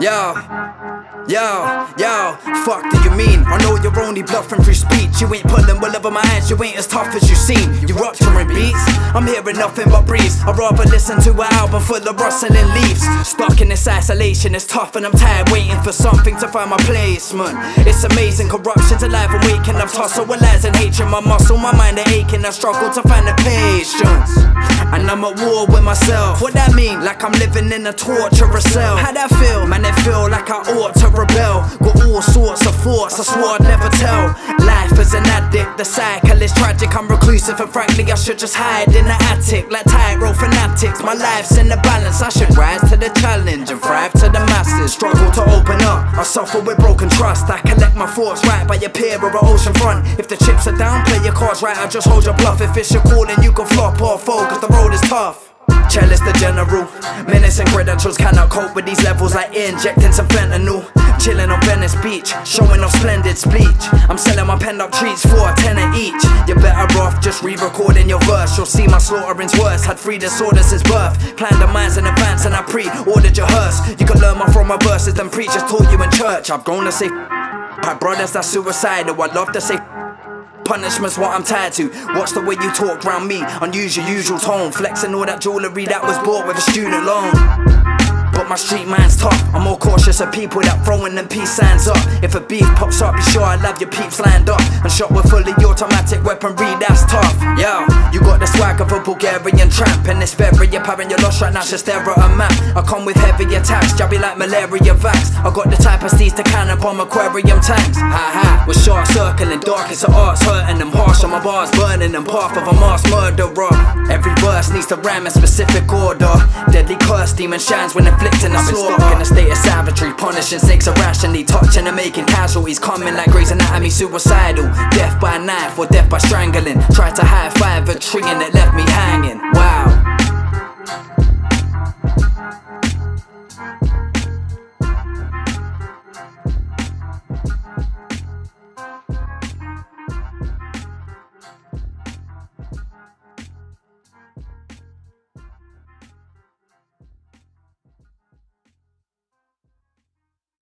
Yo, yo, yo, fuck do you mean? I know you're only bluffing through speech. You ain't pulling well over my ass, you ain't as tough as you seem. You're rupturing beats, I'm hearing nothing but breeze. I'd rather listen to an album full of rustling leaves. Stuck in this isolation, it's tough and I'm tired waiting for something to find my placement. It's amazing, corruption's alive and waking. I've tossed with lies and hatred, my muscle, my mind are aching. I struggle to find the patience. I'm at war with myself. What that mean? Like I'm living in a torturous cell. How that feel? Man, it feel like I ought to rebel. Got all sorts of thoughts, I swore I'd never tell. Life is an addict, the cycle is tragic. I'm reclusive and frankly, I should just hide in the attic. Like tightrope fanatics, my life's in the balance. I should rise to the challenge and thrive to the masses. Struggle to open up, I suffer with broken trust. I collect my thoughts right by your pier or an ocean front. If the chips are down, cards right, I just hold your bluff. If it's your calling, you can flop or fold, cause the road is tough. Chellis the general, menace and credentials cannot cope with these levels like injecting some fentanyl. Chilling on Venice Beach, showing off splendid speech. I'm selling my penned up treats for a tenner each. You're better off just re recording your verse. You'll see my slaughterings worse. Had three disorders since birth. Planned the minds in advance and I pre ordered your hearse. You can learn more from my verses than preachers taught you in church. I've grown to say, my brothers are suicidal. I love to say, Punishment's what I'm tied to. Watch the way you talk round me. Your usual tone. Flexing all that jewelry that was bought with a student loan. But my street mind's tough. I'm more cautious of people that throwing them peace signs up. If a beef pops up, be sure I love your peeps lined up. And shot with fully automatic weaponry, that's tough. Yo, a Bulgarian tramp. And it's very apparent you're lost right now, just stare at a map. I come with heavy attacks, jabby like malaria vax. I got the type of steeds to cannon bomb aquarium tanks. Ha ha, with sharp circling, darkest of arts, hurting them harsh on my bars, burning them path of a mass murderer. Every verse needs to rhyme in specific order. Deadly curse, demon shines when inflicting a slaughter. Punishing snakes irrationally, touching and making casualties, coming like Grey's Anatomy, suicidal, death by knife or death by strangling. Tried to high five a tree and it left me hanging.